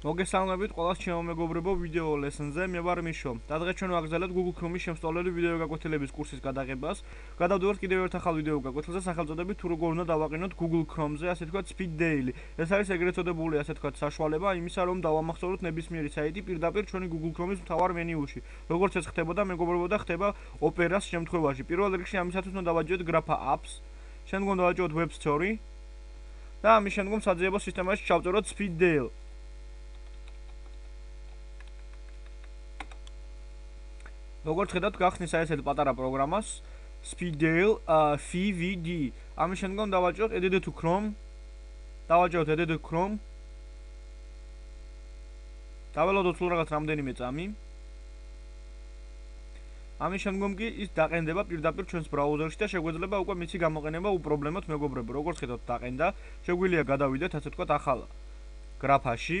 მოგესალმებით ყველას ჩემო მეგობრებო ვიდეო ლესონზე მე ვარ მიშო. და დღეს ჩვენ ვაგზავნებთ Google Chrome-ის შემსწავლელი ვიდეო გაკვეთილების კურსის გადაღებას. გადავდივართ კიდევ ერთ ახალ ვიდეო გაკვეთილზე. სახელწოდებით თუ როგორ უნდა დავაყენოთ Google Chrome-ზე ასე თქვა Speed Daily. ეს არის ეგრეთ წოდებული ასე თქვა საშუალება იმისა რომ დავამახსოვროთ ნებისმიერი საიტი. პირდაპირ ჩვენი Google Chrome-ის მთავარ მენიუში როგორც ეს ხდებოდა მეგობრებო და ხდება Opera-ს შემთხვევაში. პირველ რიგში ამისათვის უნდა დავაჯეროთ Grapha Apps შემდგომ დავაჯეროთ Web Story და ამის შემდგომ საძიებო სისტემაში ჩავწეროთ Speed Daily როგორც ხედავთ, გახსნის აი ესეთ პატარა პროგრამას Speedale FVD. ამის შემდგომ დავაჭროთ Edit to Chrome. დავაჭროთ Edit to Chrome. დაველოდოთ სულ რაღაც რამდენიმე წამი. ამის შემდგომ კი ის დაყენდება პირდაპირ ჩვენს ბრაუზერში და შეგვეძლება უკვე მისი გამოყენება უპრობლემოდ მეგობრებო. როგორც ხედავთ, დაყენდა. შეგვიძლია გადავიდეთ ასე ვთქვათ ახალ გრაფაში.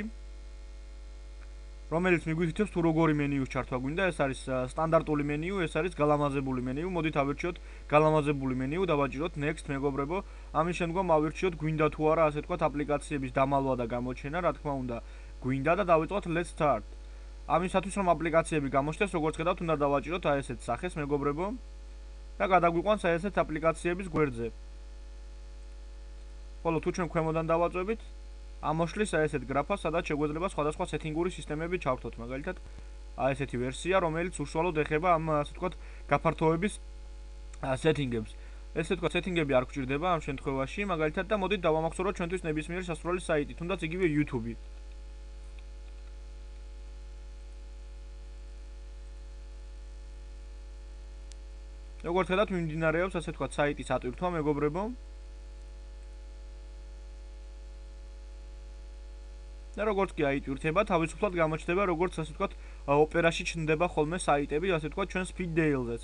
რომელიც მიგვიწევს თუ როგორი მენიუ ჩართვა გვინდა, ეს არის სტანდარტული მენიუ, ეს არის გალამაზებული მენიუ. მოდით ავირჩიოთ გალამაზებული მენიუ, დავაჭიროთ next მეგობრებო. ამის შემდგომ ავირჩიოთ გვინდა თუ არა, ასე თქვათ, აპლიკაციების დამალვა და გამოჩენა, რა თქმა უნდა, გვინდა და დავიწყოთ let's start. ამისათვის რომ აპლიკაციები გამოჩნდეს, როგორც ხედავთ, უნდა დავაჭიროთ აი ესეთ სახეს მეგობრებო. და გადაგვიყვანს აი ესეთ აპლიკაციების გვერდზე. ხოლო თუ ჩვენ ქვემოდან დავაწვევით, ამოშლის აი ესეთ გრაფა, სადაც შეგვეძლება სხვადასხვა სეტინგური სისტემები ჩავრთოთ, მაგალითად, აი ესეთი ვერსია, რომელიც უშუალოდ ეხება ამ ასე ვთქვათ, გაფართოების სეტინგებს. ესე ვთქვათ, სეტინგები არ გვჭირდება ამ შემთხვევაში, მაგალითად და მოდით დავამახსოვროთ ჩვენთვის ნებისმიერი სასურველი საიტი, თუნდაც იგივე YouTube. როგორც ხედავთ, მიმდინარეობს ასე ვთქვათ, საიტის ატვირთვა, მეგობრებო. და როგორც კი აიტვირთება, თავისუფლად გამოჩნდება როგორც ასე ვთქვათ, ოპერაში ჩნდება ხოლმე საიტები, ასე ვთქვათ, ჩვენ speed dial-ზეც.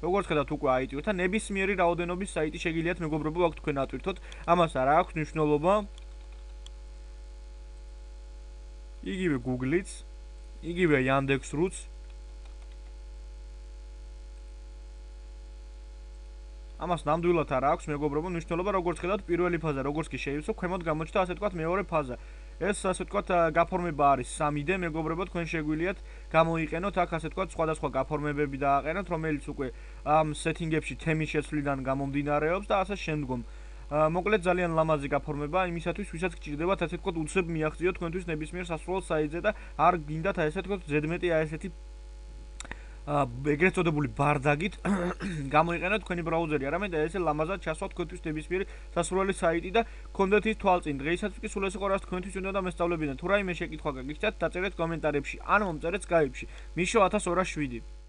როგორც ხედავთ, უკვე აიტვირთა, ნებისმიერი რაოდენობის საიტი შეგიძლიათ მეგობრებო აქ თქვენ ატვირთოთ. ამას არა აქვს მნიშვნელობა. იგივე Google-იც, იგივე Yandex.ru-ც, ამას ნამდვილად არ აქვს მეგობრებო მნიშვნელობა როგორც ხედავთ პირველი ფაზა როგორც კი შეიძლება ქვემოთ გამოჩნდა ასე ვთქვათ მეორე ფაზა. ეს ასე ვთქვათ გაფორმება არის 3D მეგობრებო თქვენ შეგვიძლიათ გამოიყენოთ აქ ასე ვთქვათ სხვადასხვა გაფორმებები დააყენოთ რომელიც უკვე ამ სეტინგებში თემის შეცვლიდან გამომდინარეობს და ასე შემდგომ. მოკლედ ძალიან ლამაზი გაფორმება იმისათვის ვისაც გჭირდებათ ასე ვთქვათ უცებ მიაღწიოთ თქვენთვის ნებისმიერ სასურველ საიტზე და არ გინდათ ასე ვთქვათ ზედმეტი აი ესეთი ეგრეთ წოდებული ბარდაგით გამოიყენოთ თქვენი ბრაუზერი, არამედ ესე ლამაზად ჩასვათ თქვენთვის ნებისმიერი სასურველი საიტი და კონდეთ ის თვალწინ. დღეისაც კი სულ ეს რაც თქვენთვის უნდა და მესწავლებინა. თუ რაიმე შეკითხვა გაგიჩნდათ, დაწერეთ კომენტარებში ან მომწერეთ Skype-ში. მიშო 1207